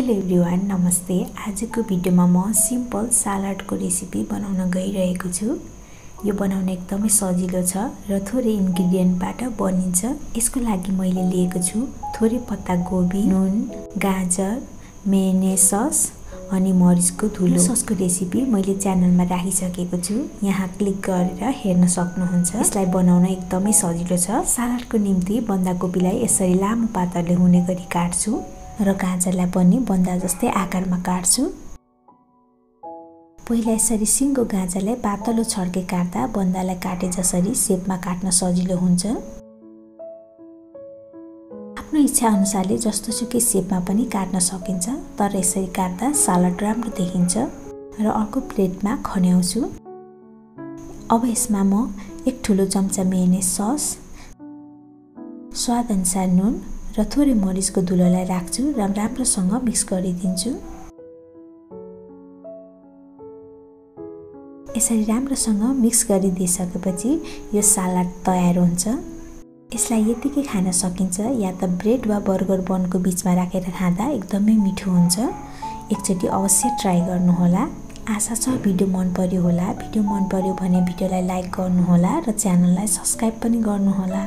Hello everyone नमस्ते। आजको भिडियोमा म सिम्पल सालाडको रेसिपी बनाउन गइरहेको छु। यो बनाउन एकदमै सजिलो छ र थोरै इन्ग्रिडियन्टबाट बनिन्छ। यसको लागि मैले लिएको छु थोरै पत्ता गोबी नुन गाजर मेने सस अनि मरिचको धुलो। ससको रेसिपी मैले च्यानलमा राखिसकेको छु। यहाँ क्लिक गरेर हेर्न सक्नुहुन्छ। यसलाई बनाउन एकदमै सजिलो छ। सालाडको निम्ति बन्दाकोपीलाई यसरी लामो पातरले हुने गरी काट्छु। र गाजरलाई पनि बन्दा जस्तै आकारमा काट्छु। पहिला यसरी सिङ्गो गाजरलाई पातलो छड्के काट्दा बन्दालाई काटे जसरी सेपमा काट्न सजिलो हुन्छ। आफ्नो इच्छा अनुसारले जस्तो सुकै सेपमा पनि काट्न सकिन्छ तर यसरी काट्दा सालड राम्रो देखिन्छ र अर्को प्लेटमा खन्याउँछु। अब यसमा म एक ठुलो चम्चा मेहने सस स्वादअनुसार नुन र थोरै मरिचको धुलोलाई राख्छु र राम्रोसँग मिक्स गरिदिन्छु। यसरी राम्रोसँग मिक्स गरिदिइसकेपछि यो सालाड तयार हुन्छ। यसलाई यतिकै खान सकिन्छ या त ब्रेड वा बर्गर बनको बिचमा राखेर खाँदा एकदमै मिठो हुन्छ। एकचोटि अवश्य ट्राई गर्नुहोला। आशा छ भिडियो मन पर्यो होला। भिडियो मन पर्यो भने भिडियोलाई लाइक गर्नुहोला र च्यानललाई सब्सक्राइब पनि गर्नुहोला।